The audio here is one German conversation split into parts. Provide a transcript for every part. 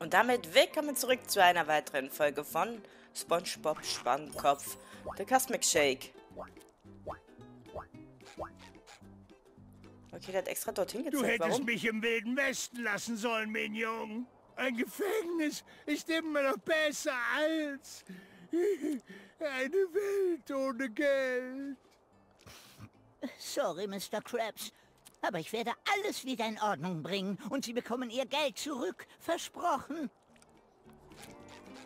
Und damit willkommen zurück zu einer weiteren Folge von SpongeBob Schwammkopf, der Cosmic Shake. Okay, der hat extra dorthin gezeigt. Du hättest Warum? mich im Wilden Westen lassen sollen, Mignon. Ein Gefängnis ist immer noch besser als eine Welt ohne Geld. Sorry, Mr. Krabs. Aber ich werde alles wieder in Ordnung bringen und Sie bekommen Ihr Geld zurück. Versprochen.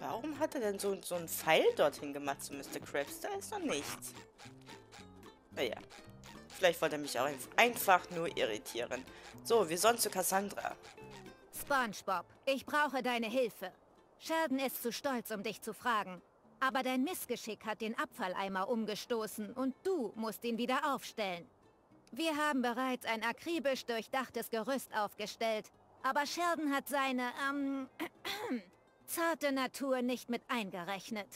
Warum hat er denn so, so einen Pfeil dorthin gemacht zu Mr. Krabs? Da ist noch nichts. Naja. Vielleicht wollte er mich auch einf- einfach nur irritieren. So, wir sollen zu Cassandra. SpongeBob, ich brauche deine Hilfe. Sheldon ist zu stolz, um dich zu fragen. Aber dein Missgeschick hat den Abfalleimer umgestoßen und du musst ihn wieder aufstellen. Wir haben bereits ein akribisch durchdachtes Gerüst aufgestellt, aber Sheldon hat seine, ähm, zarte Natur nicht mit eingerechnet.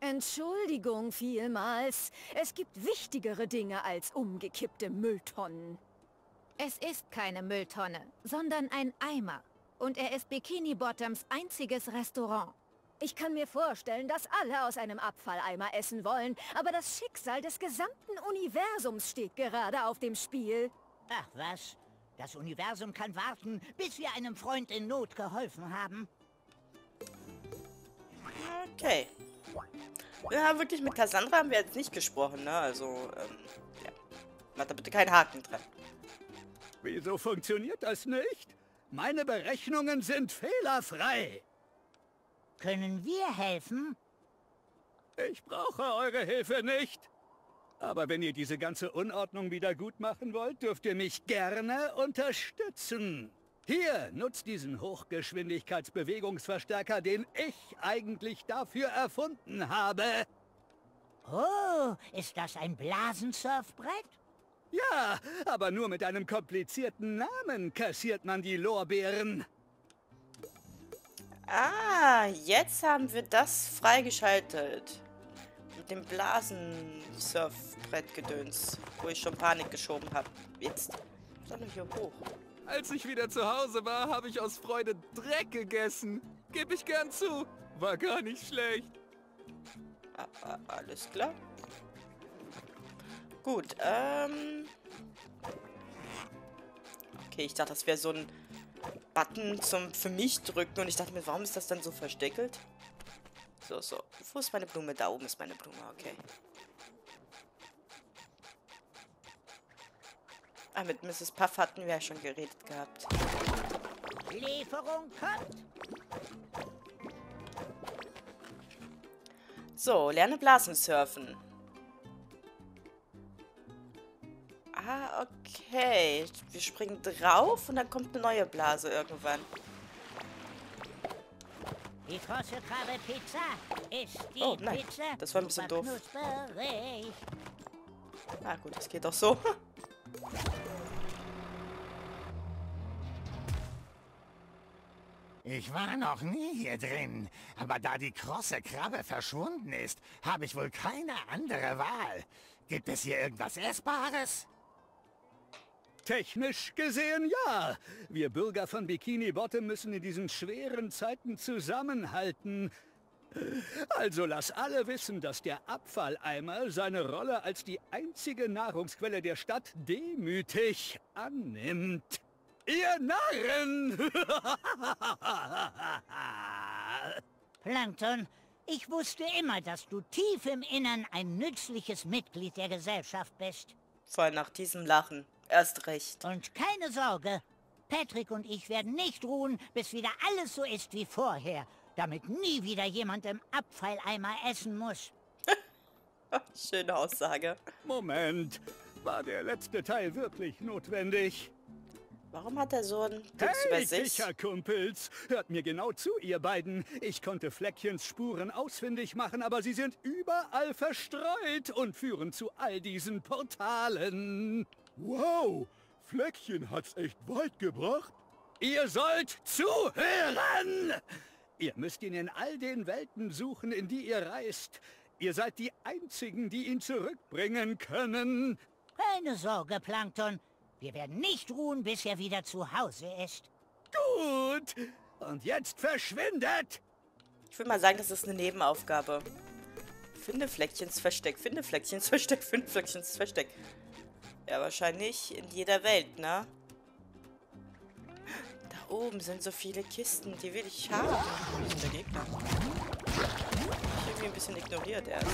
Entschuldigung vielmals. Es gibt wichtigere Dinge als umgekippte Mülltonnen. Es ist keine Mülltonne, sondern ein Eimer. Und er ist Bikini Bottoms einziges Restaurant. Ich kann mir vorstellen, dass alle aus einem Abfalleimer essen wollen, aber das Schicksal des gesamten Universums steht gerade auf dem Spiel. Ach was? Das Universum kann warten, bis wir einem Freund in Not geholfen haben. Okay. Ja, wirklich mit Cassandra haben wir jetzt nicht gesprochen, ne? Also, ähm, ja. Macht da bitte keinen Haken dran. Wieso funktioniert das nicht? Meine Berechnungen sind fehlerfrei. Können wir helfen? Ich brauche eure Hilfe nicht. Aber wenn ihr diese ganze Unordnung wieder gut machen wollt, dürft ihr mich gerne unterstützen. Hier, nutzt diesen Hochgeschwindigkeitsbewegungsverstärker, den ich eigentlich dafür erfunden habe. Oh, ist das ein Blasensurfbrett? Ja, aber nur mit einem komplizierten Namen kassiert man die Lorbeeren. Ah, jetzt haben wir das freigeschaltet. Mit dem Blasensurfbrettgedöns, wo ich schon Panik geschoben habe. Jetzt. Ich hier hoch? Als ich wieder zu Hause war, habe ich aus Freude Dreck gegessen. Geb ich gern zu. War gar nicht schlecht. Ah, ah, alles klar. Gut, ähm... Okay, ich dachte, das wäre so ein Button zum für mich drücken und ich dachte mir, warum ist das dann so versteckelt? So, so. Wo ist meine Blume? Da oben ist meine Blume, okay. Ah, mit Mrs. Puff hatten wir ja schon geredet gehabt. Lieferung kommt. So, lerne Blasensurfen. Ah, okay. Wir springen drauf und dann kommt eine neue Blase irgendwann. Die große Krabbe Pizza ist die Oh, nein. Pizza. Das war ein bisschen doof. Ah, gut, das geht auch so. Ich war noch nie hier drin, aber da die krosse Krabbe verschwunden ist, habe ich wohl keine andere Wahl. Gibt es hier irgendwas Essbares? Technisch gesehen ja. Wir Bürger von Bikini Bottom müssen in diesen schweren Zeiten zusammenhalten. Also lass alle wissen, dass der Abfalleimer seine Rolle als die einzige Nahrungsquelle der Stadt demütig annimmt. Ihr Narren! Plankton, ich wusste immer, dass du tief im Innern ein nützliches Mitglied der Gesellschaft bist. Vor allem nach diesem Lachen. Erst recht. Und keine Sorge, Patrick und ich werden nicht ruhen, bis wieder alles so ist wie vorher, damit nie wieder jemand im Abfalleimer essen muss. Schöne Aussage. Moment, war der letzte Teil wirklich notwendig? Warum hat er so einen über Hey, sich? Kicherkumpels! Hört mir genau zu, ihr beiden. Ich konnte Fleckchens Spuren ausfindig machen, aber sie sind überall verstreut und führen zu all diesen Portalen. Wow! Fleckchen hat's echt weit gebracht. Ihr sollt zuhören! Ihr müsst ihn in all den Welten suchen, in die ihr reist. Ihr seid die Einzigen, die ihn zurückbringen können. Keine Sorge, Plankton. Wir werden nicht ruhen, bis er wieder zu Hause ist. Gut. Und jetzt verschwindet! Ich würde mal sagen, das ist eine Nebenaufgabe. Finde Fleckchens Versteck, finde Fleckchens Versteck, finde Fleckchens Versteck. Ja, wahrscheinlich in jeder Welt, ne? Da oben sind so viele Kisten, die will ich haben. Wo ist der Gegner? Ich irgendwie ein bisschen ignoriert erst.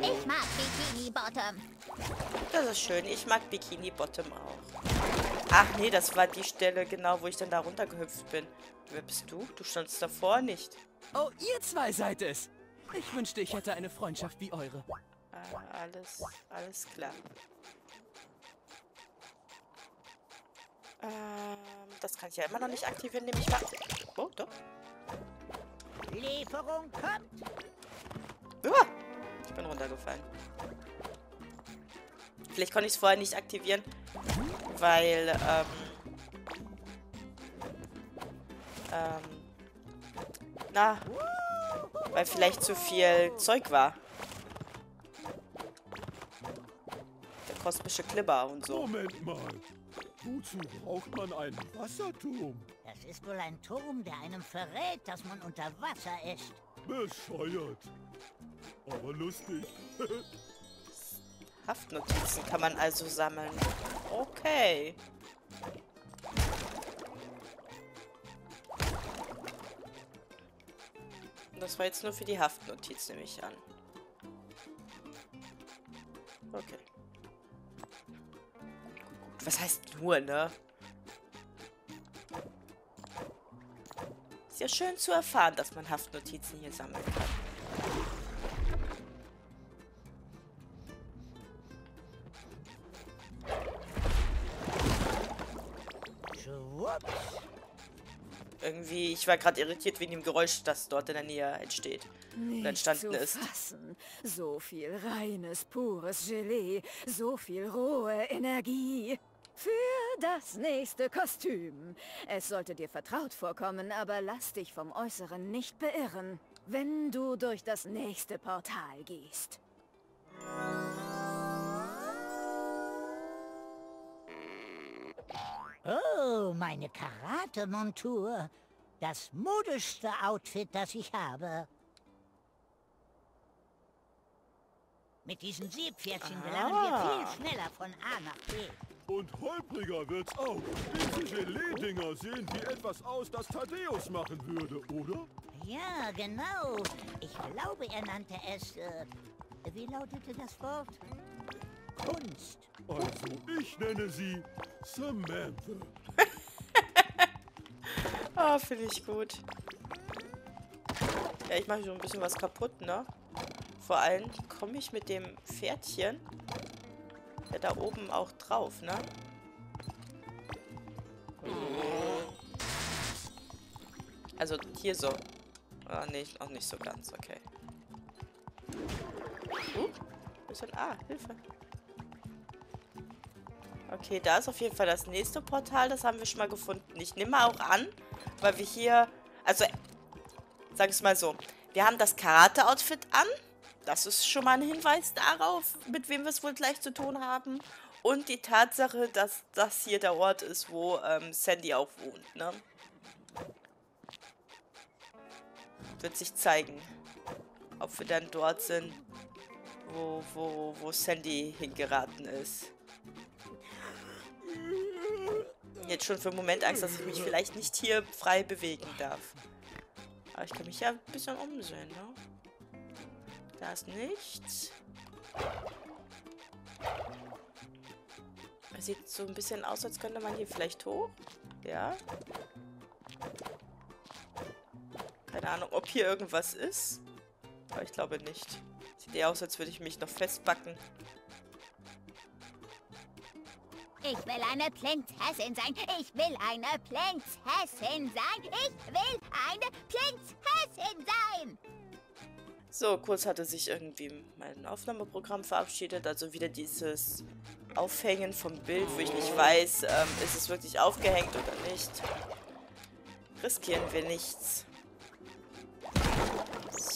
Ich mag Bikini Bottom. Das ist schön. Ich mag Bikini Bottom auch. Ach nee, das war die Stelle genau, wo ich dann da runtergehüpft bin. Wer bist du? Du standst davor nicht. Oh, ihr zwei seid es. Ich wünschte, ich hätte eine Freundschaft wie eure. Ah, alles, alles klar. Ähm, das kann ich ja immer noch nicht aktivieren, nehme ich mal. Oh, doch. Lieferung kommt. Ah, ich bin runtergefallen. Vielleicht konnte ich es vorher nicht aktivieren, weil, ähm, ähm, na, weil vielleicht zu viel Zeug war. Der kosmische Klipper und so. Moment mal. Wozu braucht man einen Wasserturm? Das ist wohl ein Turm, der einem verrät, dass man unter Wasser ist. Bescheuert. Aber lustig. Haftnotizen kann man also sammeln. Okay. Das war jetzt nur für die Haftnotiz, nehme ich an. Okay. Was heißt nur, ne? Ist ja schön zu erfahren, dass man Haftnotizen hier sammeln kann. Ich war gerade irritiert wegen dem Geräusch, das dort in der Nähe entsteht. Nicht entstanden zu ist. fassen. So viel reines, pures Gelee, so viel rohe Energie. Für das nächste Kostüm. Es sollte dir vertraut vorkommen, aber lass dich vom Äußeren nicht beirren, wenn du durch das nächste Portal gehst. Oh, meine Karate-Montur. Das modischste Outfit, das ich habe. Mit diesen Seepferdchen gelangen wir Ah. viel schneller von A nach B. Und holpriger wird's auch. Diese Gelee-Dinger sehen wie etwas aus, das Thaddeus machen würde, oder? Ja, genau. Ich glaube, er nannte es... Äh, wie lautete das Wort? Kunst. Also, ich nenne sie Samantha. Ah, finde ich gut. Ja, ich mache schon ein bisschen was kaputt, ne? Vor allem komme ich mit dem Pferdchen ja da oben auch drauf, ne? Also hier so. Ah, nee, auch nicht so ganz, okay. Uh, bisschen, ah, Hilfe. Okay, da ist auf jeden Fall das nächste Portal. Das haben wir schon mal gefunden. Ich nehme auch an, weil wir hier... Also, sag es mal so. Wir haben das Karate-Outfit an. Das ist schon mal ein Hinweis darauf, mit wem wir es wohl gleich zu tun haben. Und die Tatsache, dass das hier der Ort ist, wo ähm, Sandy auch wohnt, ne? Wird sich zeigen, ob wir dann dort sind, wo, wo, wo Sandy hingeraten ist. Jetzt schon für einen Moment Angst, dass ich mich vielleicht nicht hier frei bewegen darf. Aber ich kann mich ja ein bisschen umsehen, ne? Da ist nichts. Es sieht so ein bisschen aus, als könnte man hier vielleicht hoch. Ja. Keine Ahnung, ob hier irgendwas ist. Aber ich glaube nicht. Sieht eher aus, als würde ich mich noch festbacken. Ich will eine Prinzessin sein. Ich will eine Prinzessin sein. Ich will eine Prinzessin sein. So, kurz hatte sich irgendwie mein Aufnahmeprogramm verabschiedet. Also wieder dieses Aufhängen vom Bild, wo ich nicht weiß, ähm, ist es wirklich aufgehängt oder nicht. Riskieren wir nichts.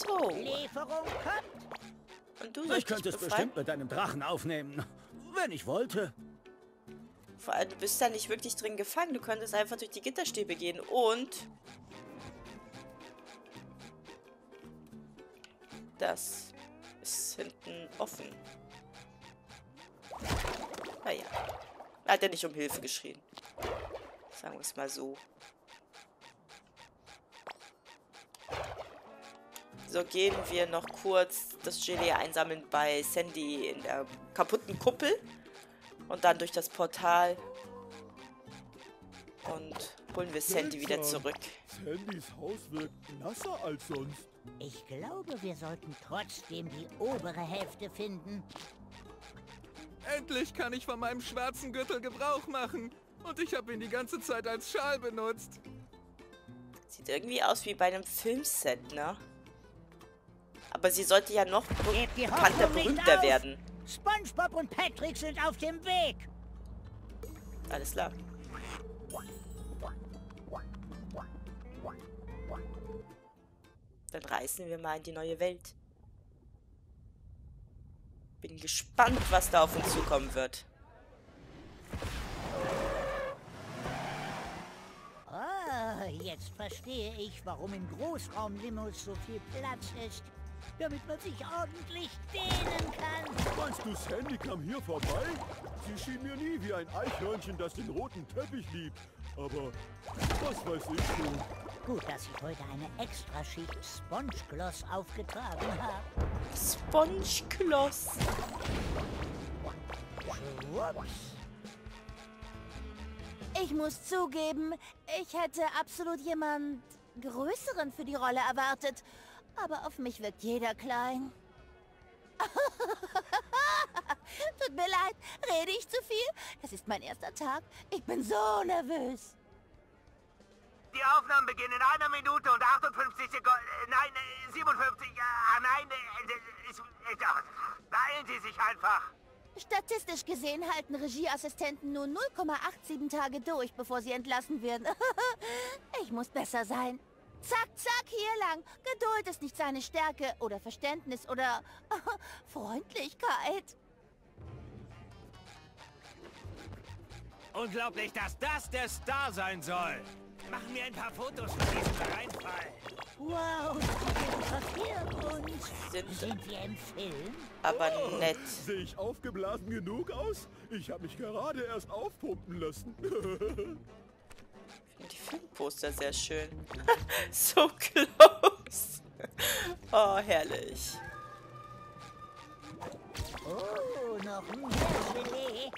Oh, Lieferung kommt. und du Ich könnte es befreien? bestimmt mit deinem Drachen aufnehmen. Wenn ich wollte. Vor allem, du bist da nicht wirklich drin gefangen. Du könntest einfach durch die Gitterstäbe gehen und... Das ist hinten offen. Naja. Er hat ja nicht um Hilfe geschrien. Sagen wir es mal so. So, gehen wir noch kurz das Gelee einsammeln bei Sandy in der kaputten Kuppel. Und dann durch das Portal. Und holen wir Sandy wieder zurück. Sandys Haus wirkt nasser als sonst. Ich glaube, wir sollten trotzdem die obere Hälfte finden. Endlich kann ich von meinem schwarzen Gürtel Gebrauch machen. Und ich habe ihn die ganze Zeit als Schal benutzt. Sieht irgendwie aus wie bei einem Filmset, ne? Aber sie sollte ja noch bekannter, berühmter auf. werden. SpongeBob und Patrick sind auf dem Weg. Alles klar. Dann reisen wir mal in die neue Welt. Bin gespannt, was da auf uns zukommen wird. Ah, jetzt verstehe ich, warum in Großraumlimos so viel Platz ist. Damit man sich ordentlich dehnen kann. Meinst du, Sandy kam hier vorbei? Sie schien mir nie wie ein Eichhörnchen, das den roten Teppich liebt. Aber was weiß ich schon. Gut, dass ich heute eine Extraschicht Spongegloss aufgetragen habe. Spongekloss. Schwupps. Ich muss zugeben, ich hätte absolut jemand Größeren für die Rolle erwartet. Aber auf mich wirkt jeder klein. Tut mir leid, rede ich zu viel? Es ist mein erster Tag. Ich bin so nervös. Die Aufnahmen beginnen in einer Minute und 58 Sekunden. Nein, äh, 57. Ah, nein, äh, ich, ich, beeilen Sie sich einfach. Statistisch gesehen halten Regieassistenten nur 0,87 Tage durch, bevor sie entlassen werden. ich muss besser sein. Zack, zack, hier lang. Geduld ist nicht seine Stärke oder Verständnis oder Freundlichkeit. Unglaublich, dass das der Star sein soll. Machen wir ein paar Fotos von diesem Reinfall. Wow, uns. Sind Sind wir im Film? aber nett. Sehe ich aufgeblasen genug aus? Ich habe mich gerade erst aufpumpen lassen. Die Filmposter sehr schön. so close. Oh, herrlich. Oh, noch mehr Gelee.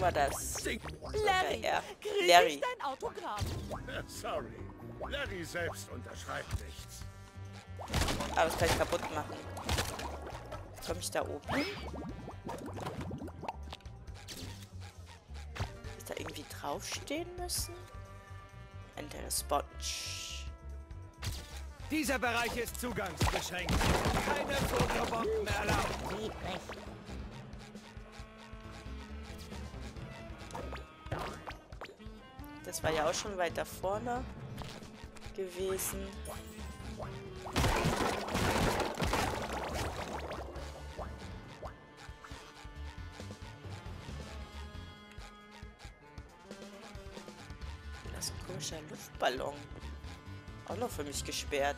Mal das. Larry, Ja, Larry. ich dein Autogramm? Sorry. Larry selbst unterschreibt nichts. Aber das kann ich kaputt machen. Komme ich da oben? hin? Ist da irgendwie draufstehen müssen? Enter the Sponge. Dieser Bereich ist zugangsbeschränkt. Keine Fotobomben mehr erlaubt. Das war ja auch schon weiter vorne gewesen. Komischer Luftballon. Auch noch für mich gesperrt.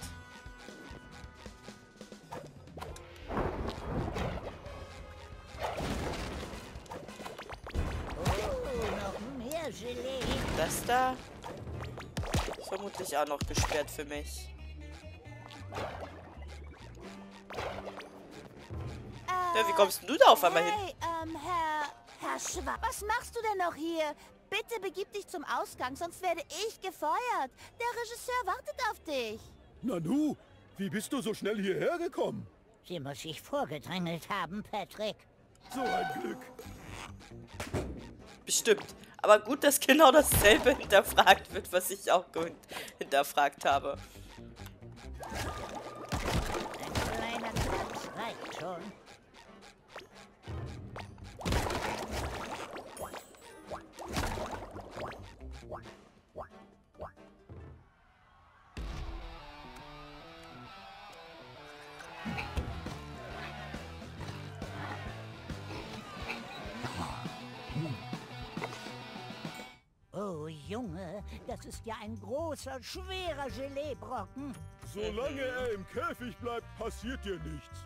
Das da vermutlich auch noch gesperrt für mich. Ja, wie kommst denn du da auf einmal hin? Hey, ähm, Herr... Herr Schwab, was machst du denn noch hier? Bitte begib dich zum Ausgang, sonst werde ich gefeuert. Der Regisseur wartet auf dich. Nanu, wie bist du so schnell hierher gekommen? Sie muss sich vorgedrängelt haben, Patrick. So ein Glück. Bestimmt. Aber gut, dass genau dasselbe hinterfragt wird, was ich auch hinterfragt habe. Ein kleiner Kratz reicht schon. Junge, das ist ja ein großer, schwerer Geleebrocken. Solange er im Käfig bleibt, passiert dir nichts.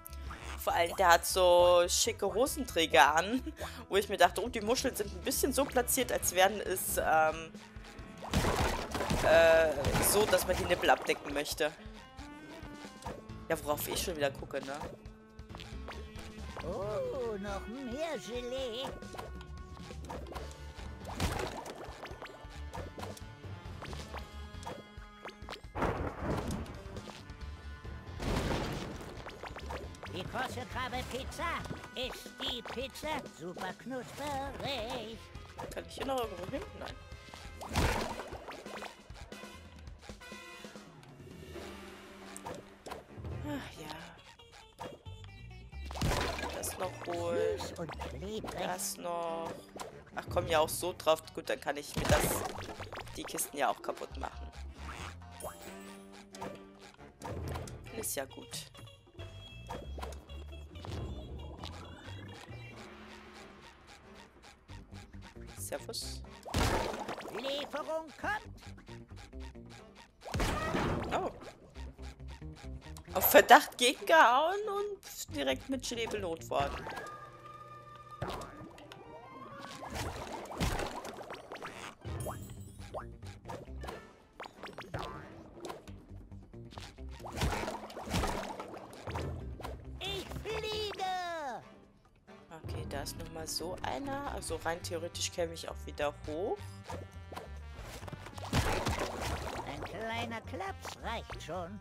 Vor allem, der hat so schicke Hosenträger an, wo ich mir dachte, oh, die Muscheln sind ein bisschen so platziert, als wären es ähm, äh, so, dass man die Nippel abdecken möchte. Ja, worauf ich schon wieder gucke, ne? Oh, noch mehr Gelee. Krabbe Pizza ist die Pizza super knusperig. Kann ich hier noch irgendwo hin? Nein. Ach ja. Das noch holen. Das noch. Ach komm, ja auch so drauf. Gut, dann kann ich mir das, die Kisten ja auch kaputt machen. Ist ja gut. Servus. Lieferung kommt. Oh. Auf Verdacht gegengehauen und direkt mit Gelee belohnt ist nochmal so einer. Also rein theoretisch käme ich auch wieder hoch. Ein kleiner Klaps reicht schon.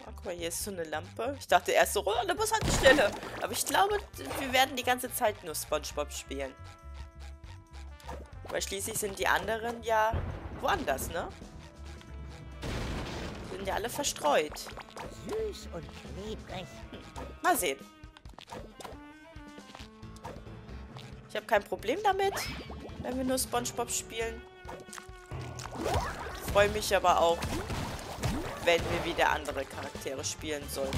Oh, guck mal, hier ist so eine Lampe. Ich dachte erst so, oh, eine Bushaltestelle. Aber ich glaube, wir werden die ganze Zeit nur Spongebob spielen. Weil schließlich sind die anderen ja woanders, ne? Die sind ja alle verstreut. Süß und klebrig. Mal sehen. Ich habe kein Problem damit, wenn wir nur Spongebob spielen. Freue mich aber auch, wenn wir wieder andere Charaktere spielen sollen.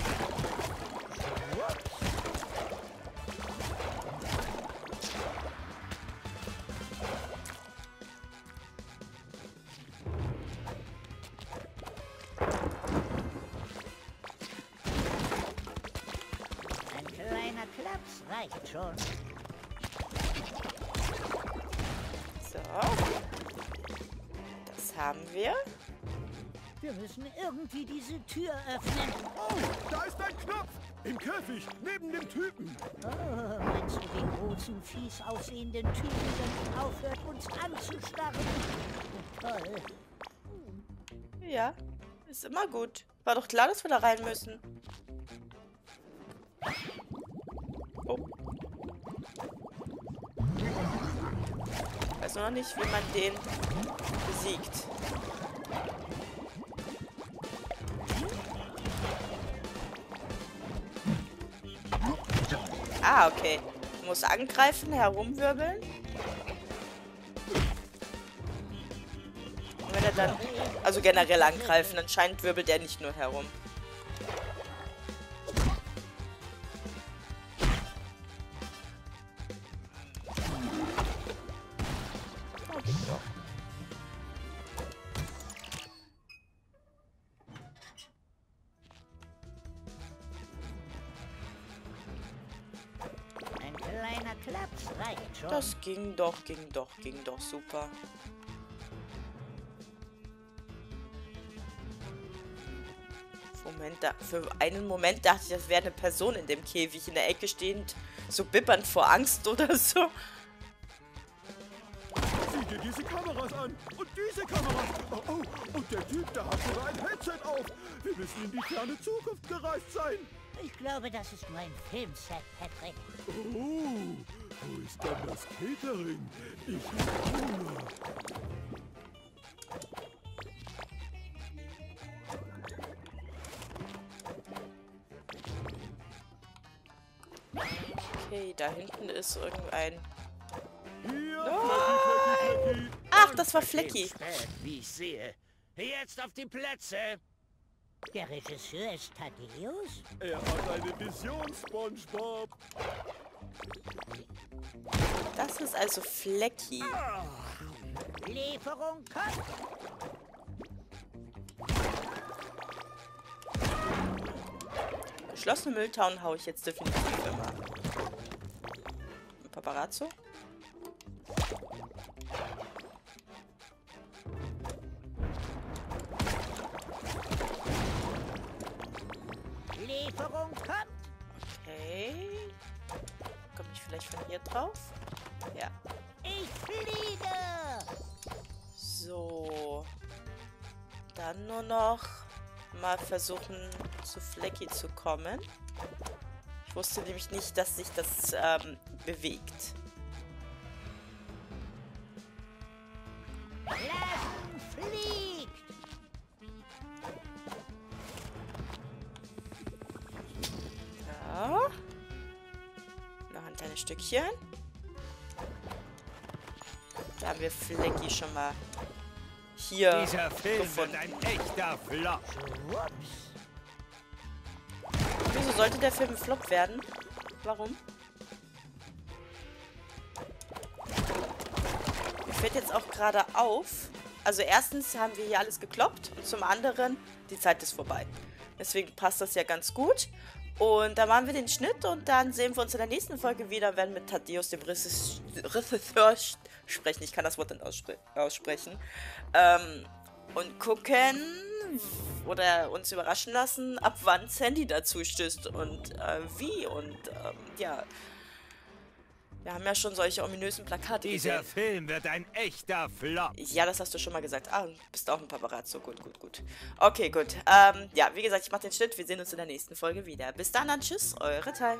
Haben wir. Wir müssen irgendwie diese Tür öffnen. Oh, da ist ein Knopf! Im Käfig, neben dem Typen. Oh, meinst du den großen, fies aussehenden Typen, der nicht aufhört, uns anzustarren? Oh, toll. Ja, ist immer gut. War doch klar, dass wir da rein müssen. Oh. Weiß noch nicht, wie man den besiegt. Ah, okay. Muss angreifen, herumwirbeln. Und wenn er dann... Also generell angreifen, anscheinend wirbelt er nicht nur herum. Doch, ging doch, ging doch super. Moment, da, für einen Moment dachte ich, das wäre eine Person in dem Käfig in der Ecke stehend, so bibbernd vor Angst oder so. Sieh dir diese Kameras an. Und diese Kameras. Oh, oh, und der Typ, der hat sogar ein Headset auf. Wir müssen in die ferne Zukunft gereist sein. Ich glaube, das ist nur ein Filmset, Patrick. Oh, wo ist denn das Catering? Ich hab Hunger. Okay, da hinten ist irgendein... Hier, Oh. Ach, das war Flecky. Spät, wie ich sehe. Jetzt auf die Plätze. Der Regisseur ist Thaddeus? Er hat eine Vision, SpongeBob. Das ist also Flecky. Lieferung kommt. Geschlossene Mülltown haue ich jetzt definitiv immer. Paparazzo? Dann nur noch mal versuchen, zu Flecky zu kommen. Ich wusste nämlich nicht, dass sich das ähm, bewegt. Stückchen. Da haben wir Flecky schon mal hier Dieser Film gefunden. wird ein echter Flop. Wieso sollte der Film ein Flop werden? Warum? Mir fällt jetzt auch gerade auf. Also erstens haben wir hier alles gekloppt und zum anderen, die Zeit ist vorbei. Deswegen passt das ja ganz gut. Und dann machen wir den Schnitt und dann sehen wir uns in der nächsten Folge wieder, werden mit Thaddeus, dem Regis- Regisseur, sprechen. Ich kann das Wort ausspre aussprechen. Ähm, und gucken oder uns überraschen lassen, ab wann Sandy dazu stößt und äh, wie. Und ähm, ja, wir haben ja schon solche ominösen Plakate Dieser gesehen. Film wird ein echter Flop. Ja, das hast du schon mal gesagt. Ah, du bist auch ein Paparazzo. Gut, gut, gut. Okay, gut. Ähm, ja, wie gesagt, ich mache den Schnitt. Wir sehen uns in der nächsten Folge wieder. Bis dann, dann tschüss, eure Teil.